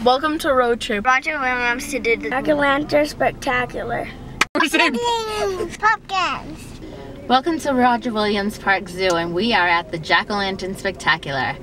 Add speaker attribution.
Speaker 1: Welcome to Road Trip.
Speaker 2: Roger Williams to do the
Speaker 3: Jack-o'-lantern spectacular.
Speaker 2: pumpkins.
Speaker 4: Welcome to Roger Williams Park Zoo, and we are at the Jack O' Lantern Spectacular.